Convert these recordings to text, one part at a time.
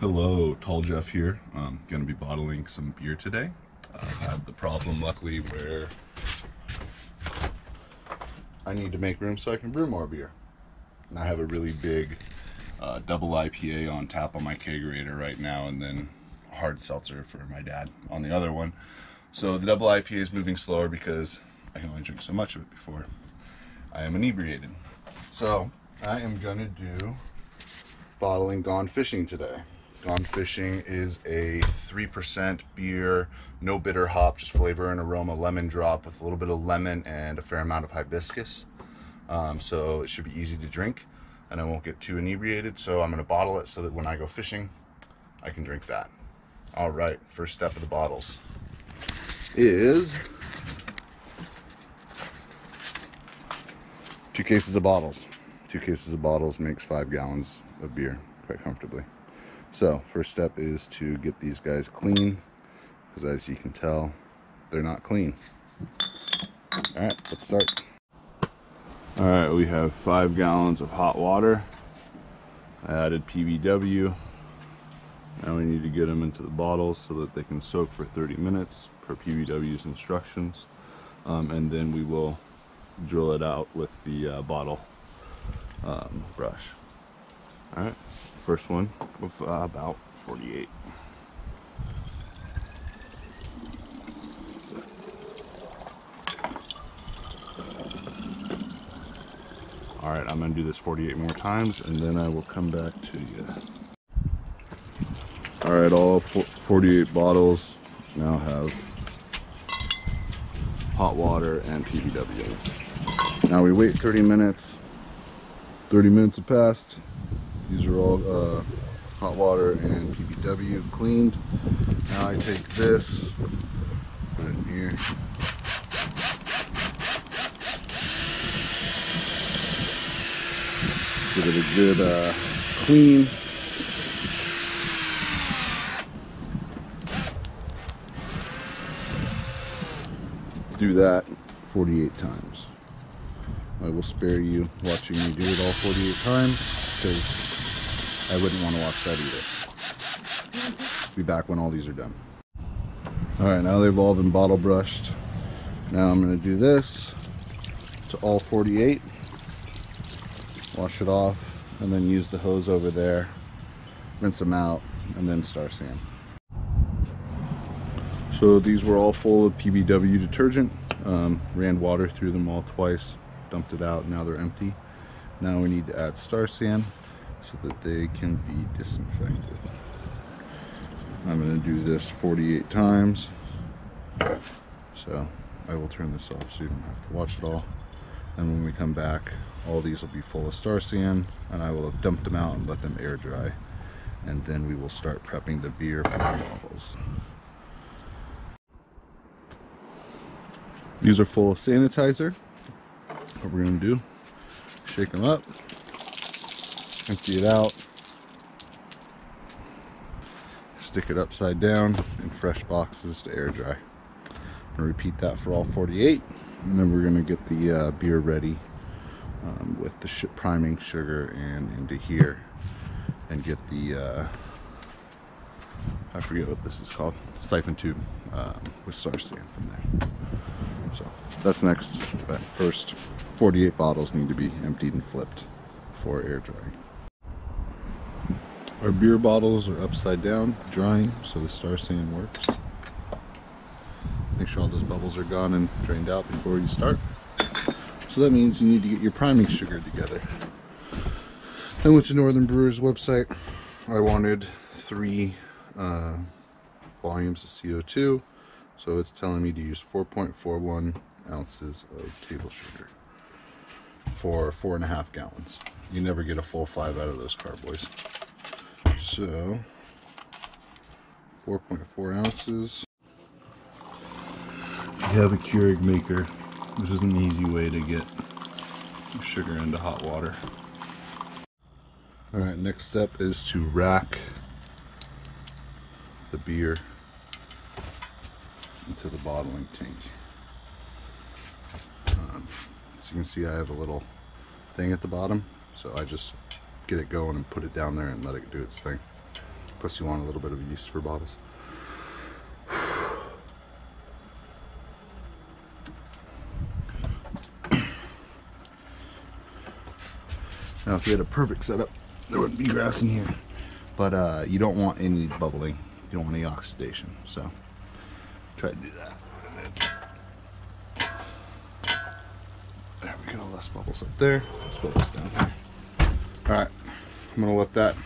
Hello, Tall Jeff here. I'm gonna be bottling some beer today. I've had the problem, luckily, where I need to make room so I can brew more beer. And I have a really big uh, double IPA on tap on my kegerator right now, and then hard seltzer for my dad on the other one. So the double IPA is moving slower because I can only drink so much of it before I am inebriated. So I am gonna do bottling Gone Fishing today. Gone Fishing is a 3% beer, no bitter hop, just flavor and aroma, lemon drop with a little bit of lemon and a fair amount of hibiscus. Um, so it should be easy to drink and I won't get too inebriated. So I'm gonna bottle it so that when I go fishing, I can drink that. All right, first step of the bottles is two cases of bottles. Two cases of bottles makes five gallons of beer quite comfortably. So first step is to get these guys clean because as you can tell, they're not clean. All right, let's start. All right, we have five gallons of hot water. I added PBW. Now we need to get them into the bottles so that they can soak for 30 minutes per PBW's instructions. Um, and then we will drill it out with the uh, bottle um, brush. All right, first one with uh, about 48. All right, I'm gonna do this 48 more times and then I will come back to you. All right, all 48 bottles now have hot water and PBW. Now we wait 30 minutes. 30 minutes have passed. These are all uh, hot water and PBW cleaned. Now I take this, put it in here. Give it a good uh, clean. Do that 48 times. I will spare you watching me do it all 48 times because I wouldn't want to watch that either. Be back when all these are done. All right, now they've all been bottle brushed. Now I'm gonna do this to all 48. Wash it off and then use the hose over there. Rinse them out and then Star San. So these were all full of PBW detergent. Um, ran water through them all twice dumped it out now they're empty now we need to add Star San so that they can be disinfected. I'm going to do this 48 times. So I will turn this off so you don't have to watch it all. And when we come back all these will be full of Star San and I will have dumped them out and let them air dry. And then we will start prepping the beer for the bottles. These are full of sanitizer. What we're going to do shake them up empty it out. Stick it upside down in fresh boxes to air dry. And repeat that for all 48 and then we're going to get the uh, beer ready um, with the priming sugar and into here and get the uh, I forget what this is called siphon tube um, with Star San from there. So that's next but first 48 bottles need to be emptied and flipped for air drying. Our beer bottles are upside down, drying, so the Star San works. Make sure all those bubbles are gone and drained out before you start. So that means you need to get your priming sugar together. I went to Northern Brewer's website. I wanted three uh, volumes of CO2. So it's telling me to use 4.41 ounces of table sugar for four and a half gallons. You never get a full five out of those carboys. So, 4.4 ounces. You have a Keurig maker. This is an easy way to get sugar into hot water. Alright, next step is to rack the beer into the bottling tank. Um, you can see I have a little thing at the bottom so I just get it going and put it down there and let it do its thing Plus you want a little bit of yeast for bottles. Now if you had a perfect setup, there wouldn't be grass in here. But uh, you don't want any bubbling. You don't want any oxidation. So try to do that. There we go, less bubbles up there, less bubbles down here. All right, I'm gonna let that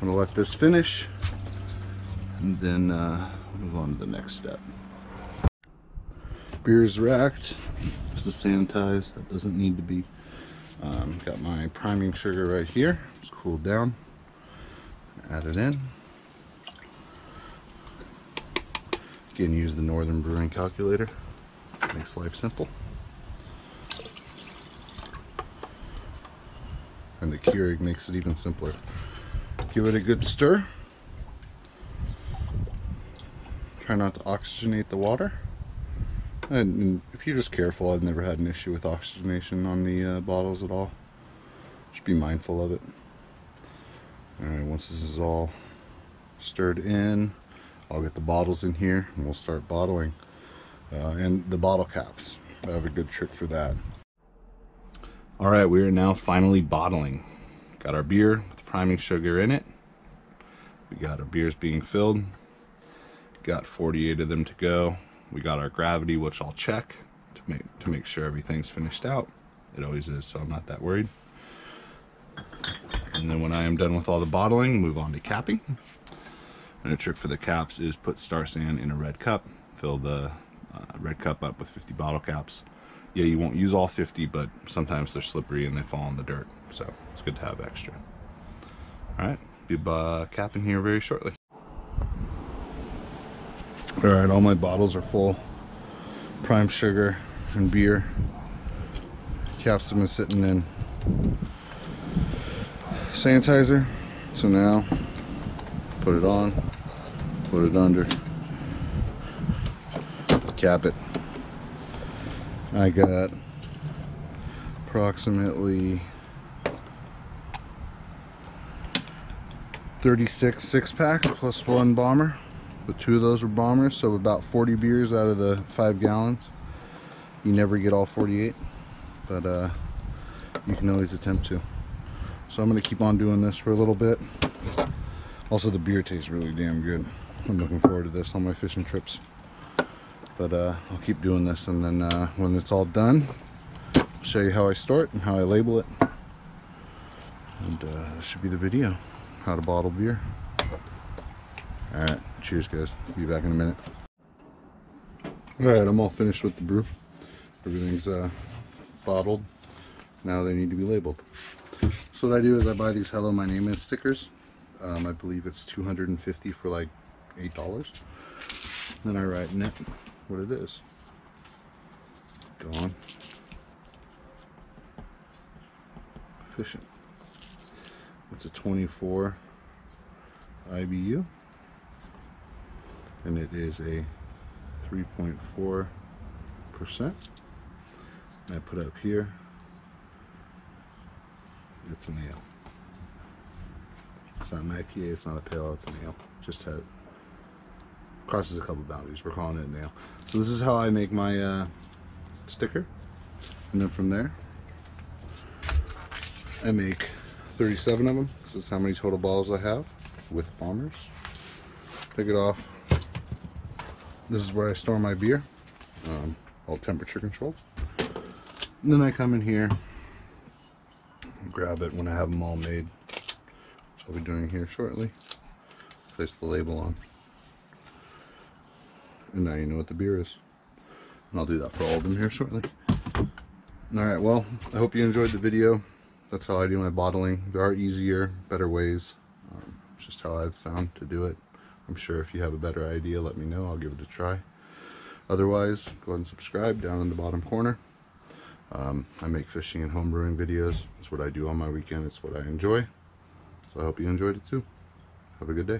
I'm gonna let this finish and then uh, move on to the next step. Beer is racked. This is sanitized. That doesn't need to be. Um, got my priming sugar right here. It's cooled down. Add it in. Again, use the Northern Brewing calculator. Makes life simple. The Keurig makes it even simpler. Give it a good stir. Try not to oxygenate the water. And, if you're just careful, I've never had an issue with oxygenation on the uh, bottles at all. Just be mindful of it. Alright, once this is all stirred in, I'll get the bottles in here and we'll start bottling. Uh, and the bottle caps. I have a good trick for that. Alright, we are now finally bottling. Got our beer with priming sugar in it. We got our beers being filled. Got 48 of them to go we got our gravity, which I'll check to make, to make sure everything's finished out. It always is, so I'm not that worried. And then when I am done with all the bottling, move on to capping. And a trick for the caps is put Star San in a red cup. Fill the uh, red cup up with 50 bottle caps. Yeah, you won't use all 50, but sometimes they're slippery and they fall in the dirt. So it's good to have extra. All right, be uh, capping here very shortly. All right, all my bottles are full. Prime sugar and beer. Caps have been sitting in sanitizer. So now, put it on, put it under, cap it. I got approximately 36 six pack plus one bomber. But two of those were bombers so about 40 beers out of the five gallons. You never get all 48 but uh, you can always attempt to. So I'm gonna keep on doing this for a little bit. Also the beer tastes really damn good. I'm looking forward to this on my fishing trips but uh, I'll keep doing this and then uh, when it's all done I'll show you how I store it and how I label it and uh, this should be the video how to bottle beer all right, cheers guys. Be back in a minute. All right, I'm all finished with the brew. Everything's uh, bottled. Now they need to be labeled. So what I do is I buy these Hello My Name Is stickers. Um, I believe it's 250 for like $8. Then I write in it what it is. Go on. Efficient. It's a 24 IBU and it is a 3.4 percent I put up here it's an ale it's not an IPA it's not a pale it's an ale just crosses a couple boundaries we're calling it ale so this is how I make my uh, sticker and then from there I make 37 of them this is how many total balls I have with bombers take it off this is where I store my beer, um, all temperature controlled. And then I come in here, grab it when I have them all made, which I'll be doing here shortly. Place the label on. And now you know what the beer is. And I'll do that for all of them here shortly. Alright, well, I hope you enjoyed the video. That's how I do my bottling. There are easier, better ways. Um, it's just how I've found to do it. I'm sure if you have a better idea, let me know. I'll give it a try. Otherwise, go ahead and subscribe down in the bottom corner. Um, I make fishing and homebrewing videos. It's what I do on my weekend. It's what I enjoy. So I hope you enjoyed it too. Have a good day.